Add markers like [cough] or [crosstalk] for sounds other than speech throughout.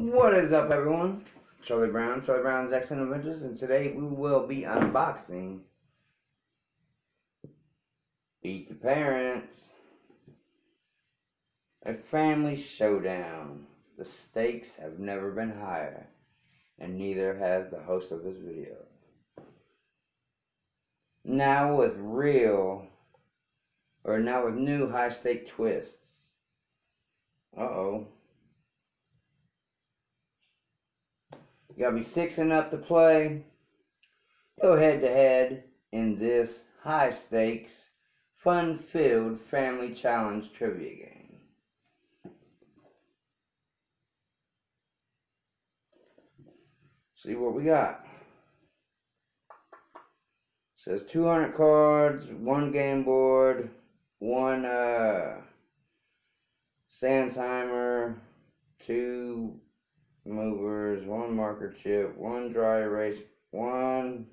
What is up, everyone? Charlie Brown, Charlie Brown's Excellent Adventures, and today we will be unboxing Beat the Parents, a family showdown. The stakes have never been higher, and neither has the host of this video. Now with real, or now with new high stake twists. Uh You gotta be six and up to play. Go head to head in this high stakes, fun filled family challenge trivia game. See what we got. says 200 cards, one game board, one uh, sand timer, two movers, one marker chip, one dry erase, one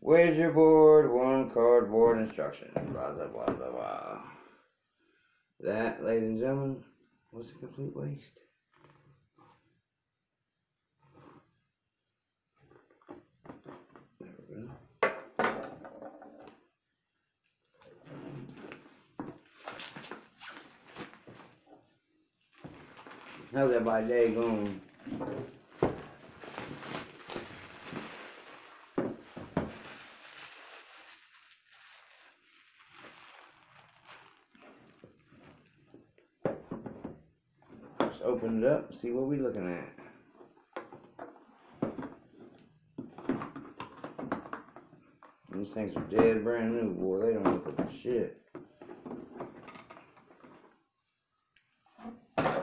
wager board, one cardboard instruction. Blah, blah, blah, blah, blah. That, ladies and gentlemen, was a complete waste. How's everybody day going? Let's open it up, see what we looking at. These things are dead brand new, boy. They don't look like shit. Put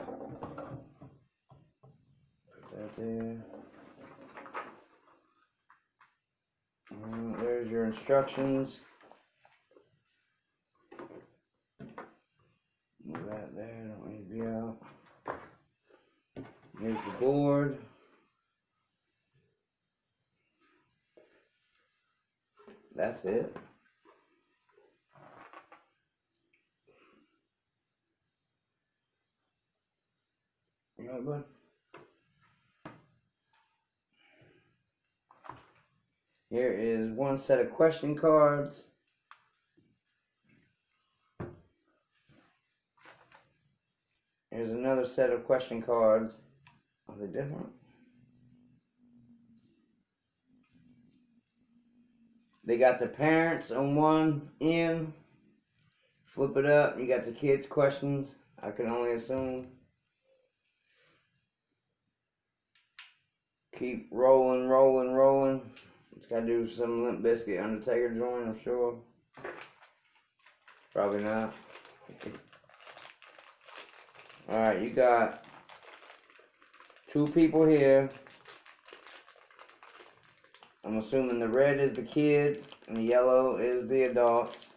that there. And there's your instructions. Move that there, don't need to be out. Here's the board. That's it. You all right, bud? Here is one set of question cards. Here's another set of question cards. Are they different? They got the parents on one end. Flip it up. You got the kids' questions. I can only assume. Keep rolling, rolling, rolling. It's got to do some Limp Bizkit Undertaker joint, I'm sure. Probably not. Alright, you got two people here. I'm assuming the red is the kids and the yellow is the adults.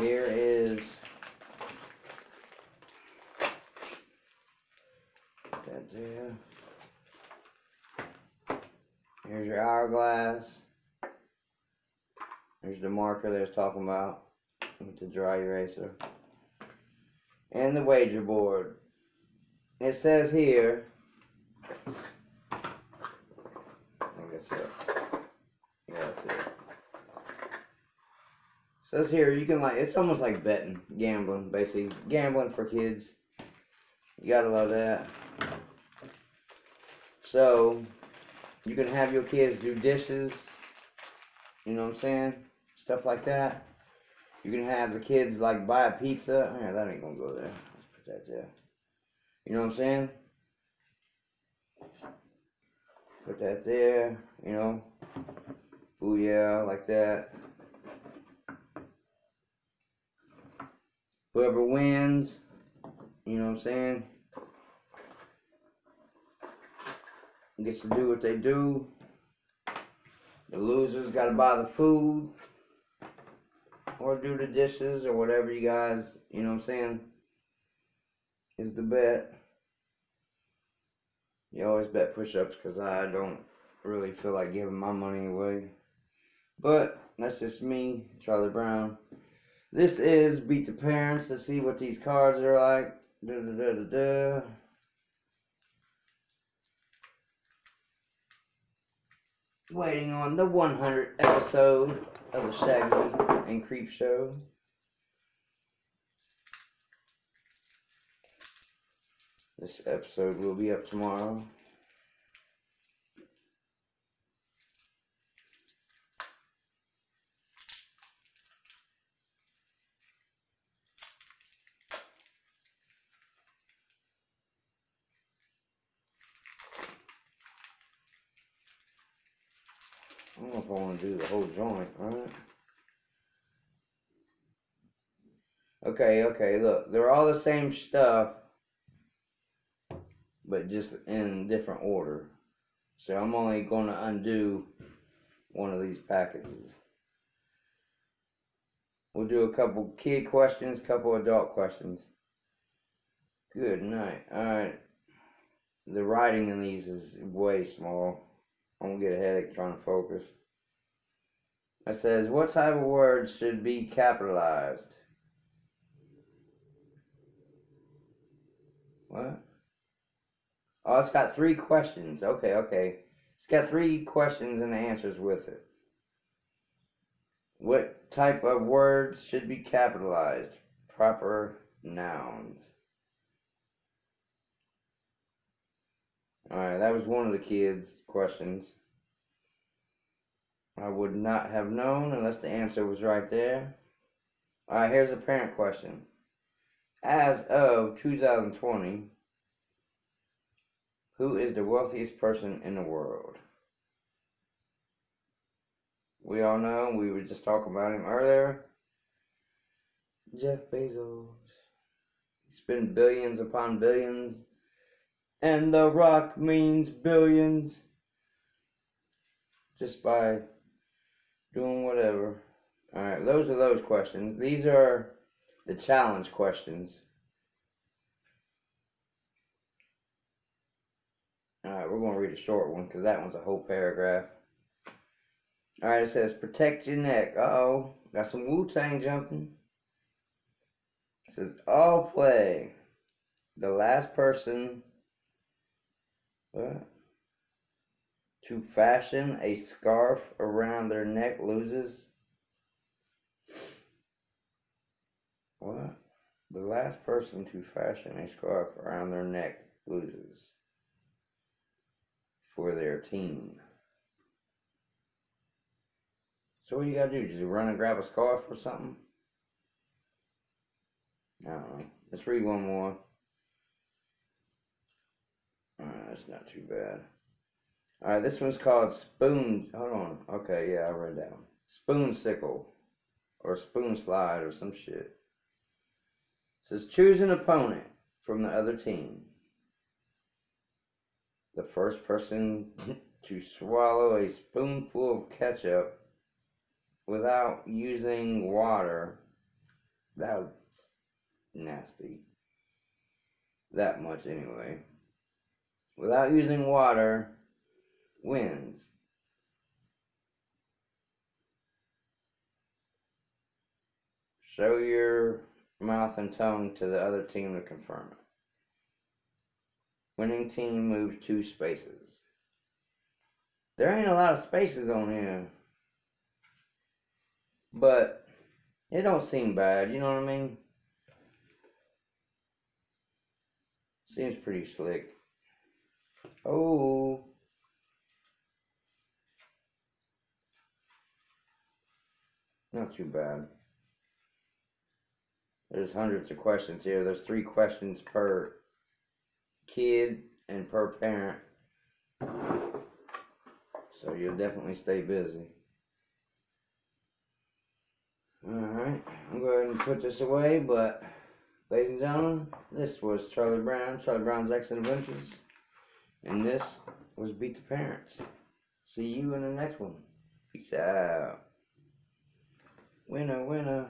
Here is that there. Here's your hourglass. Here's the marker they was talking about with the dry eraser. And the wager board. It says here. I think that's it. Yeah, that's it. Says here you can like it's almost like betting, gambling, basically. Gambling for kids. You gotta love that. So you can have your kids do dishes. You know what I'm saying? Stuff like that. You can have the kids like buy a pizza. Yeah, that ain't gonna go there. Let's put that there. You know what I'm saying? Put that there, you know. Ooh yeah, like that. Whoever wins, you know what I'm saying? Gets to do what they do. The losers gotta buy the food or do the dishes or whatever you guys, you know what I'm saying, is the bet. You always bet push ups because I don't really feel like giving my money away. But that's just me, Charlie Brown. This is Beat the Parents. Let's see what these cards are like. Da, da, da. Waiting on the 100 episode of the Shaggy and Creep Show. This episode will be up tomorrow. I don't know if I want to do the whole joint, right? Okay, okay, look, they're all the same stuff, but just in different order. So I'm only going to undo one of these packages. We'll do a couple kid questions, couple adult questions. Good night. Alright. The writing in these is way small. I'm gonna get a headache trying to focus. It says, what type of words should be capitalized? What? Oh, it's got three questions. Okay, okay. It's got three questions and answers with it. What type of words should be capitalized? Proper nouns. Alright, that was one of the kids' questions. I would not have known unless the answer was right there. Alright, here's a parent question. As of 2020, who is the wealthiest person in the world? We all know, we were just talking about him earlier. Jeff Bezos. He spent billions upon billions and the rock means billions just by doing whatever. Alright, those are those questions. These are the challenge questions. Alright, we're going to read a short one because that one's a whole paragraph. Alright, it says, protect your neck. Uh oh, got some Wu Tang jumping. It says, all play. The last person what? To fashion a scarf around their neck loses. What? The last person to fashion a scarf around their neck loses for their team. So what you gotta do? Just run and grab a scarf or something? I don't know. Let's read one more. Alright, that's not too bad. Alright, this one's called Spoon. Hold on. Okay, yeah, I read that one. Spoon Sickle. Or Spoon Slide or some shit. It says choose an opponent from the other team. The first person [laughs] to swallow a spoonful of ketchup without using water. That's nasty. That much anyway without using water wins. Show your mouth and tongue to the other team to confirm it. Winning team moves two spaces. There ain't a lot of spaces on here. But it don't seem bad, you know what I mean? Seems pretty slick. Oh. Not too bad. There's hundreds of questions here. There's three questions per kid and per parent. So you'll definitely stay busy. Alright, I'm going to put this away, but ladies and gentlemen, this was Charlie Brown, Charlie Brown's Excellent Adventures. And this was Beat the Parents. See you in the next one. Peace out. Winner, winner.